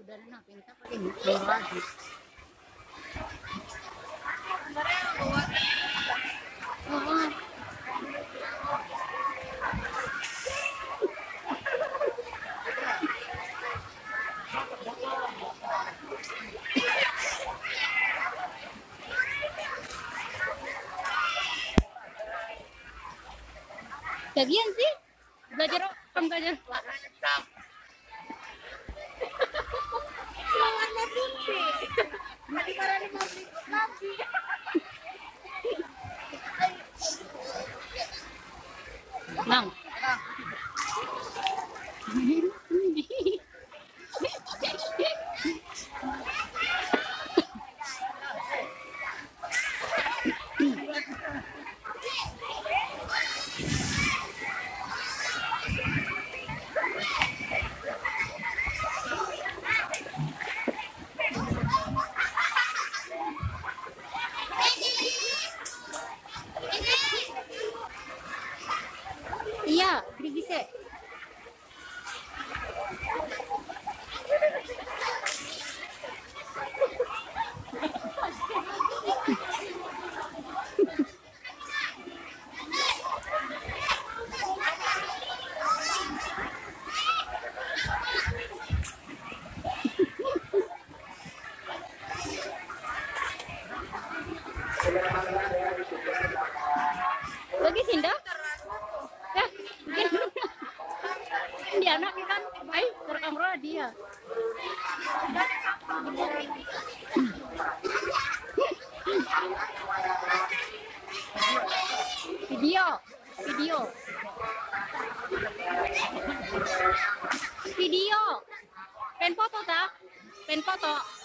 keluar lagi oh, oh. Bagian sih belajar kamu belajar 浪嘿 sih. Lagi sinda? Anak kan, ay, terekam roh dia. Video, video, video. Pen foto tak? Pen foto.